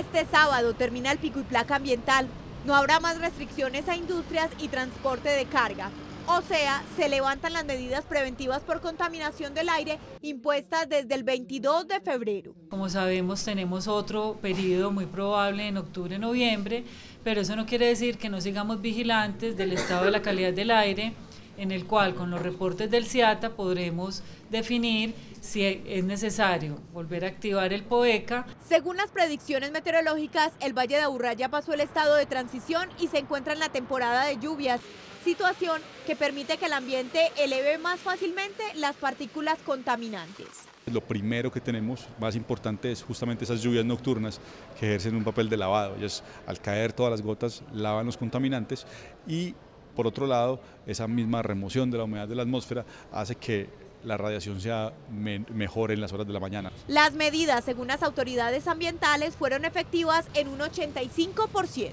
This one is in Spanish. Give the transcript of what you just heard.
Este sábado termina el pico y placa ambiental. No habrá más restricciones a industrias y transporte de carga. O sea, se levantan las medidas preventivas por contaminación del aire impuestas desde el 22 de febrero. Como sabemos, tenemos otro periodo muy probable en octubre-noviembre, pero eso no quiere decir que no sigamos vigilantes del estado de la calidad del aire, en el cual con los reportes del CIATA podremos definir si es necesario volver a activar el POECA. Según las predicciones meteorológicas, el Valle de Aburrá ya pasó el estado de transición y se encuentra en la temporada de lluvias, situación que permite que el ambiente eleve más fácilmente las partículas contaminantes. Lo primero que tenemos, más importante, es justamente esas lluvias nocturnas que ejercen un papel de lavado. Ellas, al caer todas las gotas, lavan los contaminantes y, por otro lado, esa misma remoción de la humedad de la atmósfera hace que la radiación sea mejor en las horas de la mañana. Las medidas, según las autoridades ambientales, fueron efectivas en un 85%.